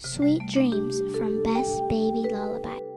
Sweet Dreams from Best Baby Lullaby.